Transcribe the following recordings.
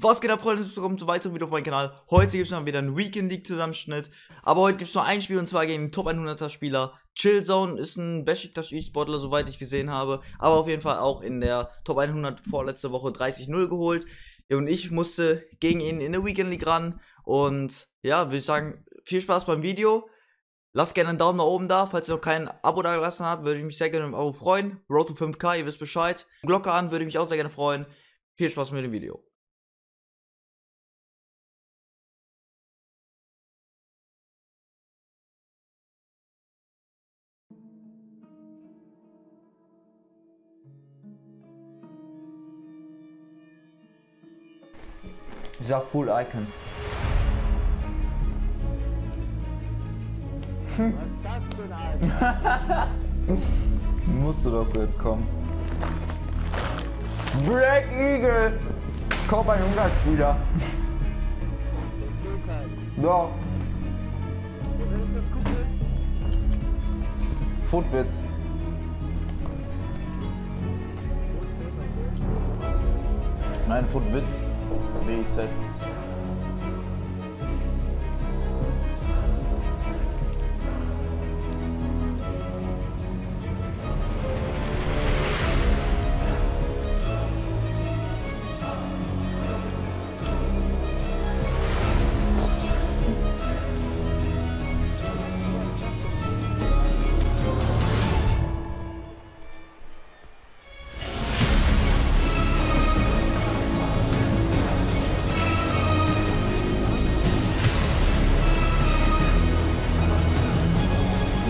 Was geht ab, Freunde? Willkommen zu weiteren Video auf meinem Kanal. Heute gibt es mal wieder einen Weekend League Zusammenschnitt. Aber heute gibt es nur ein Spiel und zwar gegen den Top 100er Spieler. Chillzone ist ein Besiktas E-Sportler, soweit ich gesehen habe. Aber auf jeden Fall auch in der Top 100 vorletzte Woche 30-0 geholt. Und ich musste gegen ihn in der Weekend League ran. Und ja, würde ich sagen, viel Spaß beim Video. Lasst gerne einen Daumen nach oben da. Falls ihr noch kein Abo da gelassen habt, würde ich mich sehr gerne im Abo freuen. Road to 5K, ihr wisst Bescheid. Glocke an, würde ich mich auch sehr gerne freuen. Viel Spaß mit dem Video. Ich sag Full Icon. Musste doch jetzt kommen. Black Eagle! Kauf ein 100 Spieler. Doch. Footbits. Nein, Footbits. for me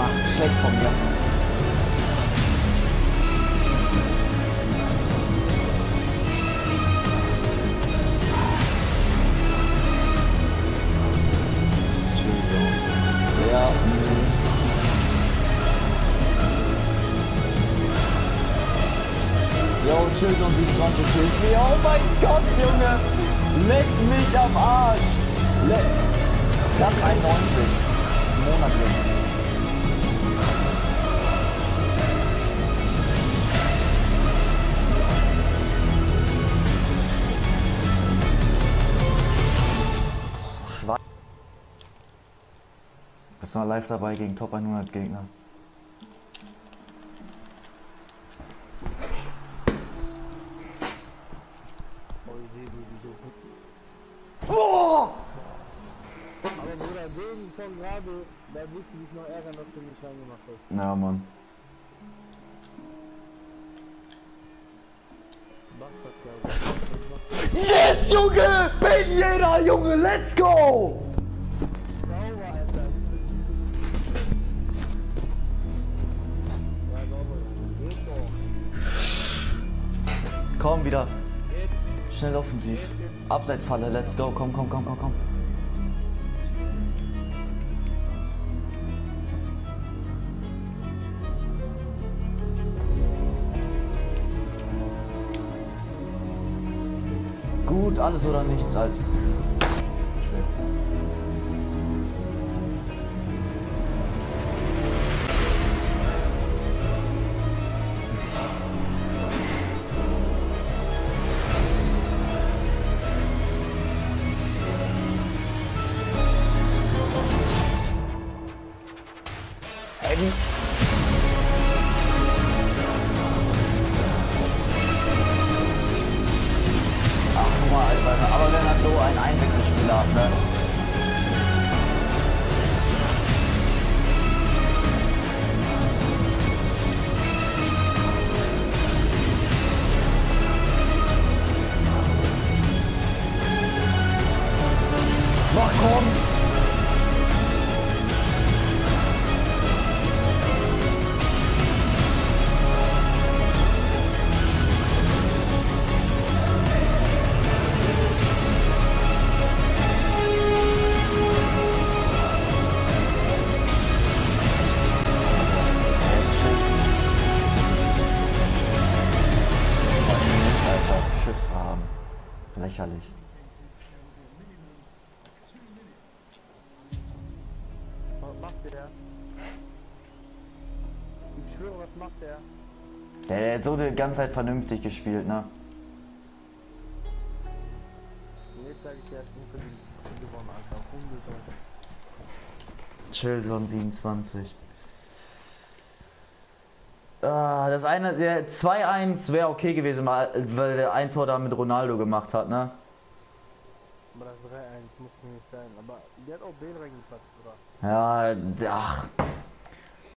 Macht schlecht von mir. Ja. Jo, Chillzone 27 kills me. Oh mein Gott, Junge! Leck mich am Arsch! Leck. Knapp 91. Monatlich. Bist du mal live dabei gegen Top 100 Gegner? Oh! Aber Bruder, wegen von gerade, da wirst du dich noch ärgern, dass du mich reingemacht hast. Ja, Mann. Yes, Junge! Bin jeder, Junge! Let's go! Komm wieder. Schnell offensiv. Abseitsfalle, let's go. Komm, komm, komm, komm, komm. Gut, alles oder nichts, Alter. Heavy. Ach, guck mal, Alter. Aber wenn er so ein Einwechselspieler hat, ne? Lächerlich. Was macht der? Ich schwöre, was macht der? Der, hat so die ganze Zeit vernünftig gespielt, ne? ehrlich sage ich, der hat unverdient gewonnen, Alter. Unbedingt. Chilson 27. Ah, das eine, der 2-1 wäre okay gewesen, weil der ein Tor da mit Ronaldo gemacht hat, ne? Aber das 3-1 muss nicht sein. Aber der hat auch Bale reingepasst, oder? Ja, ach,